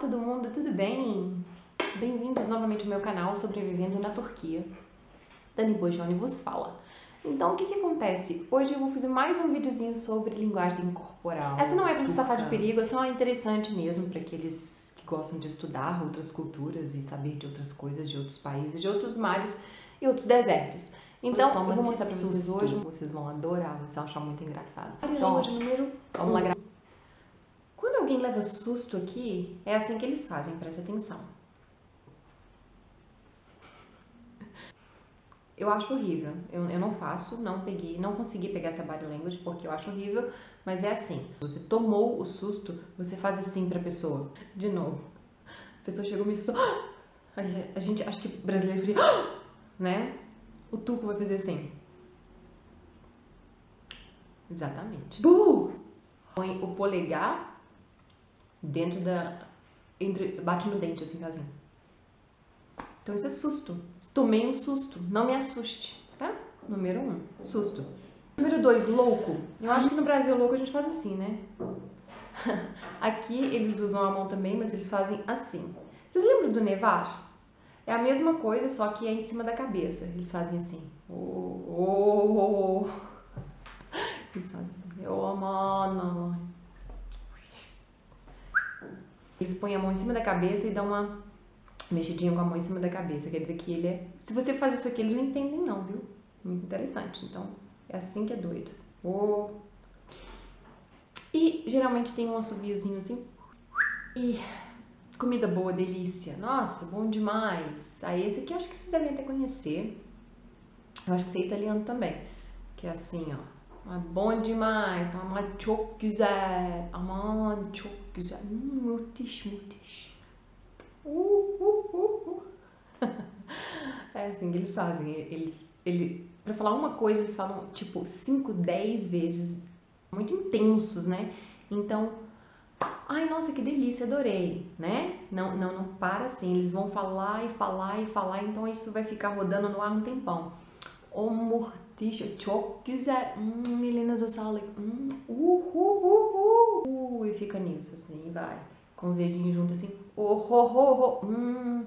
todo mundo, tudo bem? Bem-vindos novamente ao meu canal Sobrevivendo na Turquia. Dani Bojoni vos fala. Então, o que que acontece? Hoje eu vou fazer mais um videozinho sobre linguagem corporal. Essa não é para se safar de perigo, é só interessante mesmo para aqueles que gostam de estudar outras culturas e saber de outras coisas, de outros países, de outros mares e outros desertos. Então, eu vou mostrar para vocês hoje, vocês vão adorar, vocês vão achar muito engraçado. Então, número, vamos lá alguém leva susto aqui, é assim que eles fazem, presta atenção. Eu acho horrível. Eu, eu não faço, não peguei, não consegui pegar essa body language porque eu acho horrível, mas é assim. Você tomou o susto, você faz assim pra pessoa. De novo. A pessoa chegou e me assustou. A gente, acho que brasileiro faria, né? O tuco vai fazer assim. Exatamente. Buh! Põe o polegar dentro da. Entre, bate no dente, assim, assim. Então isso é susto. Tomei um susto. Não me assuste, tá? Número um, susto. Número dois, louco. Eu acho que no Brasil louco a gente faz assim, né? Aqui eles usam a mão também, mas eles fazem assim. Vocês lembram do nevar? É a mesma coisa, só que é em cima da cabeça. Eles fazem assim. Oh, oh, oh. Eles fazem. Oh, mano. Eles põem a mão em cima da cabeça e dão uma mexidinha com a mão em cima da cabeça. Quer dizer que ele é. Se você faz isso aqui, eles não entendem, não, viu? Muito interessante. Então, é assim que é doido. Oh. E geralmente tem um assoviozinho assim. E comida boa, delícia. Nossa, bom demais. Aí esse aqui acho que vocês devem até conhecer. Eu acho que isso é italiano também. Que é assim, ó. Ah, bom demais. Ama çok güzel. Aman çok güzel. Müthiş, müthiş. Uh, uh, uh, uh. é assim que eles fazem. Eles, ele, pra falar uma coisa, eles falam tipo 5, 10 vezes. Muito intensos, né? Então, ai, nossa, que delícia, adorei, né? Não, não, não para assim. Eles vão falar e falar e falar, então isso vai ficar rodando no ar um tempão. O mortiço, çok güzel. Meninas, eu só hum, uh, uh, uh, uh, uh, e fica nisso, assim, vai com os dedinhos juntos assim, oh, oh, oh, oh, hum.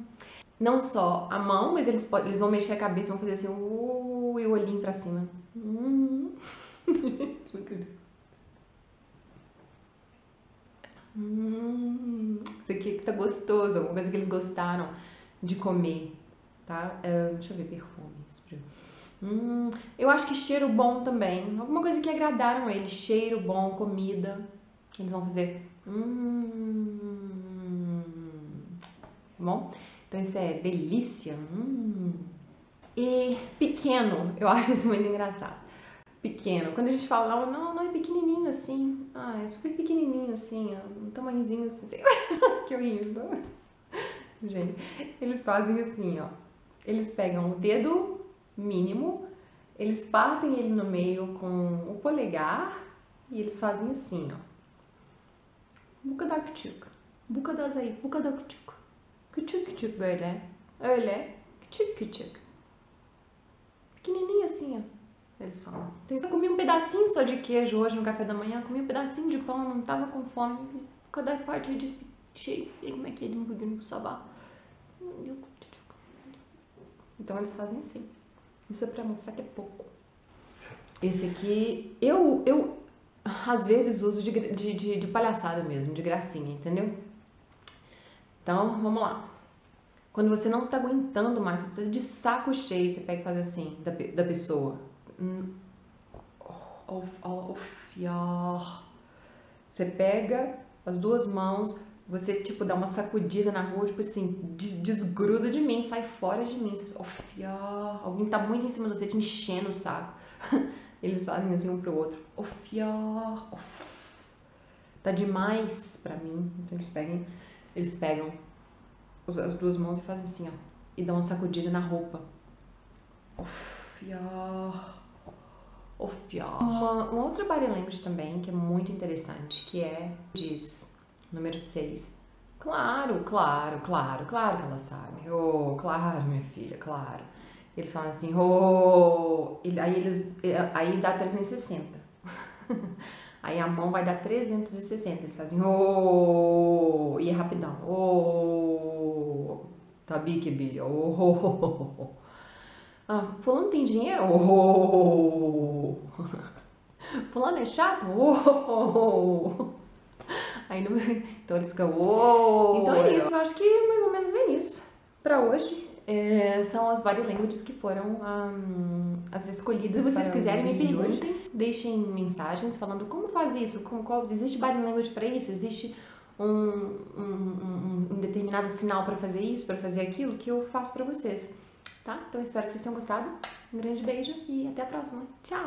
Não só a mão, mas eles, eles vão mexer a cabeça, vão fazer assim, uh, e o olhinho pra cima. Hum. hum. Isso aqui que tá gostoso, alguma coisa que eles gostaram de comer, tá? Uh, deixa eu ver, perfume. Hum, eu acho que cheiro bom também. Alguma coisa que agradaram eles. Cheiro bom, comida. Eles vão fazer. Hum, tá bom? Então isso é delícia. Hum. E pequeno, eu acho isso muito engraçado. Pequeno. Quando a gente fala, não, não é pequenininho assim. Ah, é super pequenininho assim, um tamanhozinho assim. que horrível. Gente, eles fazem assim, ó. Eles pegam o dedo mínimo, eles partem ele no meio com o polegar e eles fazem assim, ó. Bu kadar küçük. Bu kadar zayıf. Bu kadar küçük. Küçük küçük böyle. Öyle. Küçük küçük. Pequenininho assim, ó. Eles falam. Eu comi um pedacinho só de queijo hoje no café da manhã. Comi um pedacinho de pão, não tava com fome. Bu kadar parça de şey ekmek yedim bugün bu sabah. Então eles fazem assim. Isso é pra mostrar que é pouco. Esse aqui, eu, eu às vezes uso de, de, de, de palhaçada mesmo, de gracinha, entendeu? Então, vamos lá. Quando você não tá aguentando mais, você tá de saco cheio, você pega e faz assim, da, da pessoa. Você pega as duas mãos, você, tipo, dá uma sacudida na rua, tipo assim, desgruda de mim, sai fora de mim. Você, Alguém tá muito em cima de você, te enchendo o saco. Eles fazem assim um pro outro. Ofiar, of. Tá demais pra mim. Então eles pegam, eles pegam as duas mãos e fazem assim, ó. E dão uma sacudida na roupa. Ofiar. Ofiar. Uma, uma outra body language também que é muito interessante, que é diz, número 6. Claro, claro, claro, claro que ela sabe. Oh, claro, minha filha, claro. Eles falam assim, oh! aí eles. Aí dá 360. Aí a mão vai dar 360. Eles fazem oh, e é rapidão. Oh, tabi que bilha. Oh, ah, fulano tem dinheiro? Oh, fulano é chato? Oh, aí no, então eles ficam oh. Então é isso, eu acho que mais ou menos é isso para hoje. É, são as body languages que foram um, as escolhidas. Se vocês quiserem, me perguntem, deixem mensagens falando como faz isso, como, qual, existe body language para isso, existe um, um, um determinado sinal para fazer isso, para fazer aquilo, que eu faço para vocês. Tá? Então espero que vocês tenham gostado. Um grande beijo e até a próxima. Tchau!